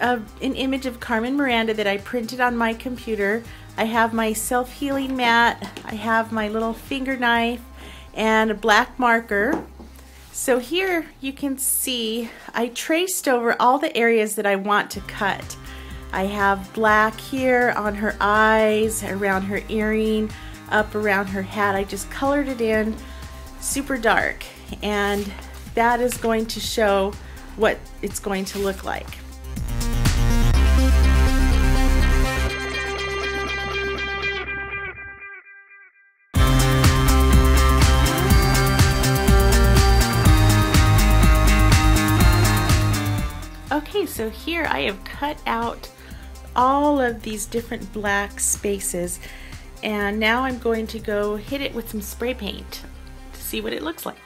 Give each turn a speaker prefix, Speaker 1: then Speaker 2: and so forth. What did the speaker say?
Speaker 1: a, an image of Carmen Miranda that I printed on my computer. I have my self-healing mat, I have my little finger knife, and a black marker. So here you can see I traced over all the areas that I want to cut. I have black here on her eyes, around her earring, up around her hat. I just colored it in super dark and that is going to show what it's going to look like. Okay, so here I have cut out all of these different black spaces and now I'm going to go hit it with some spray paint to see what it looks like.